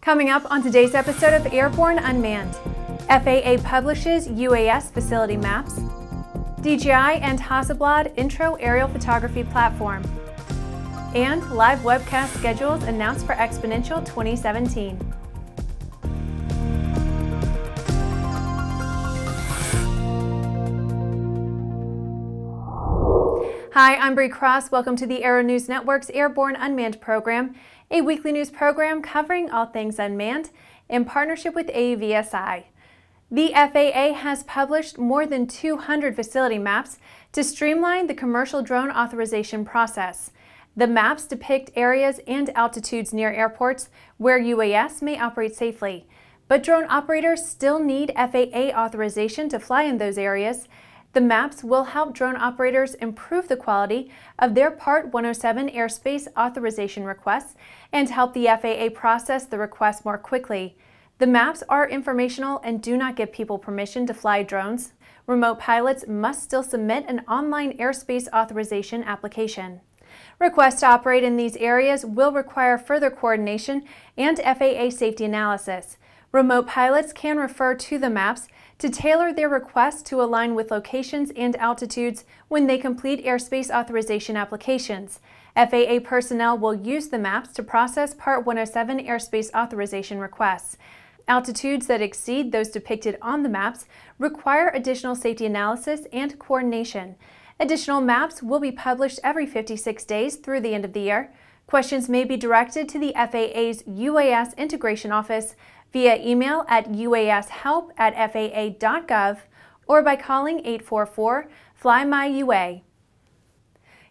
Coming up on today's episode of Airborne Unmanned, FAA publishes UAS facility maps, DJI and Hasselblad intro aerial photography platform, and live webcast schedules announced for Xponential 2017. Hi, I'm Bree Cross. Welcome to the Aero News Network's Airborne Unmanned program, a weekly news program covering all things unmanned in partnership with AUVSI. The FAA has published more than 200 facility maps to streamline the commercial drone authorization process. The maps depict areas and altitudes near airports where UAS may operate safely. But drone operators still need FAA authorization to fly in those areas, the maps will help drone operators improve the quality of their Part 107 airspace authorization requests and help the FAA process the requests more quickly. The maps are informational and do not give people permission to fly drones. Remote pilots must still submit an online airspace authorization application. Requests to operate in these areas will require further coordination and FAA safety analysis. Remote pilots can refer to the maps to tailor their requests to align with locations and altitudes when they complete airspace authorization applications. FAA personnel will use the maps to process Part 107 airspace authorization requests. Altitudes that exceed those depicted on the maps require additional safety analysis and coordination. Additional maps will be published every 56 days through the end of the year. Questions may be directed to the FAA's UAS Integration Office via email at uashelp at faa.gov or by calling 844 Fly My UA.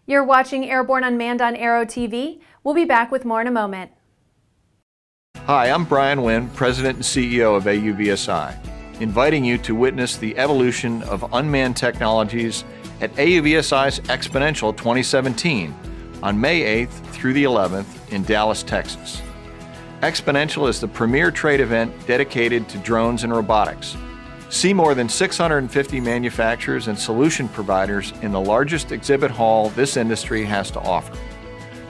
You're watching Airborne Unmanned on Aero TV. We'll be back with more in a moment. Hi, I'm Brian Wynn, President and CEO of AUVSI, inviting you to witness the evolution of unmanned technologies at AUVSI's Xponential 2017 on May 8th through the 11th in Dallas, Texas. Xponential is the premier trade event dedicated to drones and robotics. See more than 650 manufacturers and solution providers in the largest exhibit hall this industry has to offer.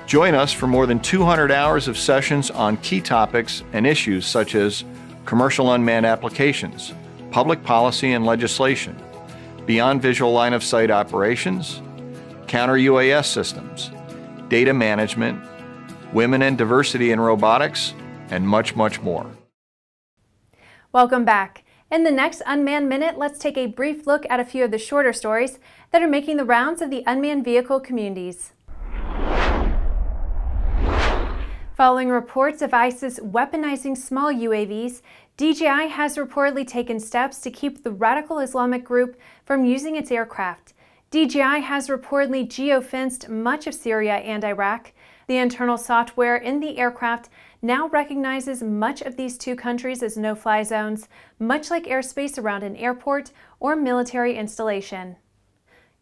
Join us for more than 200 hours of sessions on key topics and issues such as commercial unmanned applications, public policy and legislation, beyond visual line of sight operations, counter UAS systems, data management, women and diversity in robotics, and much, much more. Welcome back. In the next Unmanned Minute, let's take a brief look at a few of the shorter stories that are making the rounds of the unmanned vehicle communities. Following reports of ISIS weaponizing small UAVs, DJI has reportedly taken steps to keep the radical Islamic group from using its aircraft. DJI has reportedly geofenced much of Syria and Iraq. The internal software in the aircraft now recognizes much of these two countries as no-fly zones, much like airspace around an airport or military installation.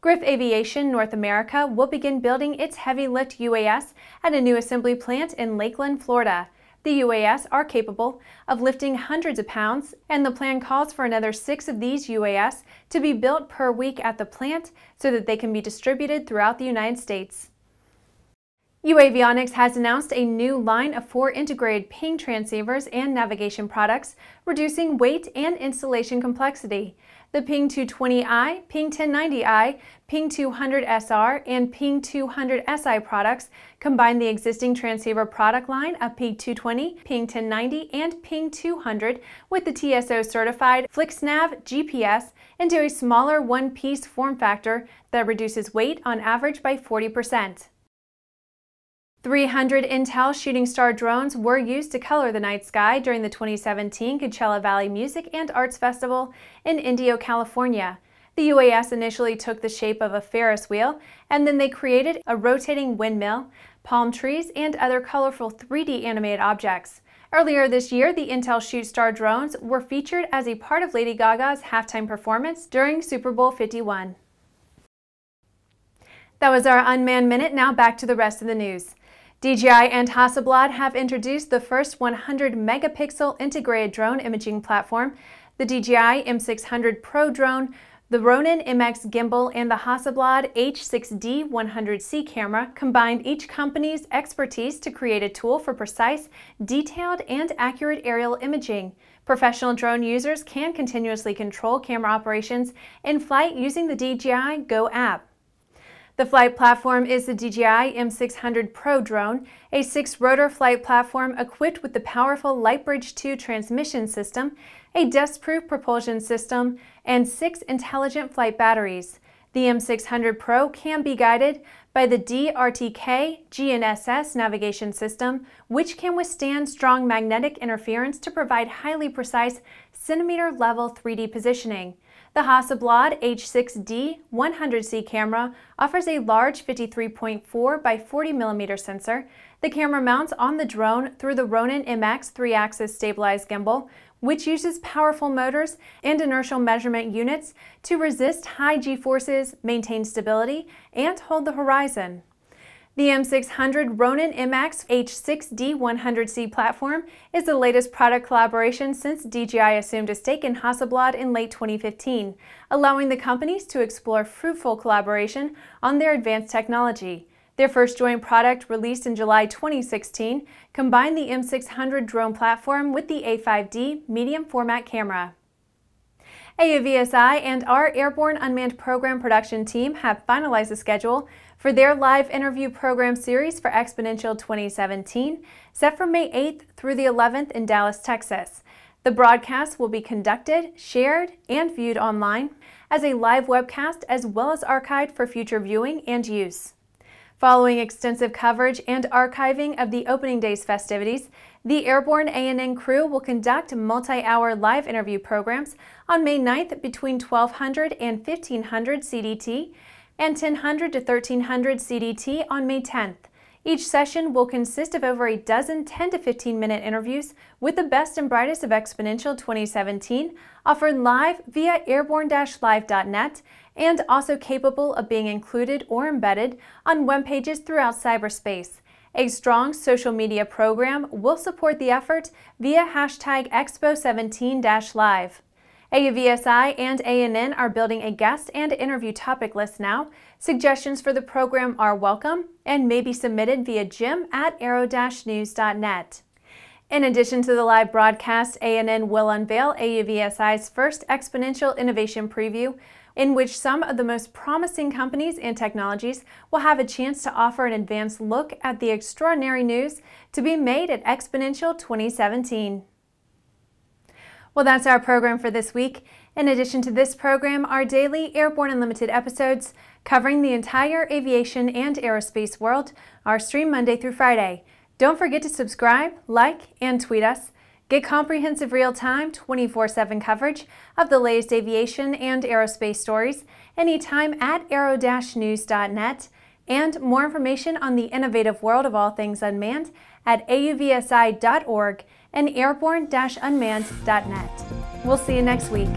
Griff Aviation North America will begin building its heavy-lift UAS at a new assembly plant in Lakeland, Florida. The UAS are capable of lifting hundreds of pounds, and the plan calls for another six of these UAS to be built per week at the plant so that they can be distributed throughout the United States. uAvionix has announced a new line of four integrated ping transceivers and navigation products, reducing weight and installation complexity. The Ping 220i, Ping 1090i, Ping 200SR, and Ping 200SI products combine the existing transceiver product line of Ping 220, Ping 1090, and Ping 200 with the TSO certified FYXnav GPS into a smaller one-piece form factor that reduces weight on average by 40%. 300 Intel Shooting Star drones were used to color the night sky during the 2017 Coachella Valley Music and Arts Festival in Indio, California. The UAS initially took the shape of a Ferris wheel, and then they created a rotating windmill, palm trees, and other colorful 3D animated objects. Earlier this year, the Intel Shoot Star drones were featured as a part of Lady Gaga's halftime performance during Super Bowl 51. That was our Unmanned Minute. Now back to the rest of the news. DJI and Hasselblad have introduced the first 100 megapixel integrated drone imaging platform. The DJI M600 Pro drone The Ronin MX gimbal and the Hasselblad H6D 100C camera combined each company's expertise to create a tool for precise, detailed, and accurate aerial imaging. Professional drone users can continuously control camera operations in flight using the DJI Go app. The flight platform is the DJI M600 Pro drone, a six-rotor flight platform equipped with the powerful Lightbridge 2 transmission system, a dust-proof propulsion system, and six intelligent flight batteries. The M600 Pro can be guided by the D-RTK GNSS navigation system, which can withstand strong magnetic interference to provide highly precise centimeter-level 3D positioning. The Hasselblad H6D 100C camera offers a large 53.4 by 40 mm sensor. The camera mounts on the drone through the Ronin MX 3-axis stabilized gimbal, which uses powerful motors and inertial measurement units to resist high g-forces, maintain stability, and hold the horizon. The M600 Ronin MX H6D 100C platform is the latest product collaboration since DJI assumed a stake in Hasselblad in late 2015, allowing the companies to explore fruitful collaboration on their advanced technology. Their first joint product, released in July 2016, combined the M600 drone platform with the A5D medium format camera. AUVSI and our Airborne Unmanned Program production team have finalized the schedule for their live interview program series for Xponential 2017, set from May 8th through the 11th in Dallas, Texas. The broadcast will be conducted, shared, and viewed online as a live webcast as well as archived for future viewing and use. Following extensive coverage and archiving of the opening day's festivities, the Airborne ANN crew will conduct multi-hour live interview programs on May 9th between 1200 and 1500 CDT and 1000 to 1300 CDT on May 10th. Each session will consist of over a dozen 10 to 15 minute interviews with the best and brightest of Xponential 2017, offered live via airborne-live.net and also capable of being included or embedded on web pages throughout cyberspace. A strong social media program will support the effort via hashtag XPO17-Live. AUVSI and ANN are building a guest and interview topic list now. Suggestions for the program are welcome and may be submitted via jim at aero-news.net. In addition to the live broadcast, ANN will unveil AUVSI's first Xponential Innovation Preview, in which some of the most promising companies and technologies will have a chance to offer an advanced look at the extraordinary news to be made at Xponential 2017. Well, that's our program for this week. In addition to this program, our daily Airborne Unlimited episodes covering the entire aviation and aerospace world are streamed Monday through Friday. Don't forget to subscribe, like, and tweet us. Get comprehensive real-time 24-7 coverage of the latest aviation and aerospace stories anytime at aero-news.net and more information on the innovative world of all things unmanned at auvsi.org and airborne-unmanned.net. We'll see you next week.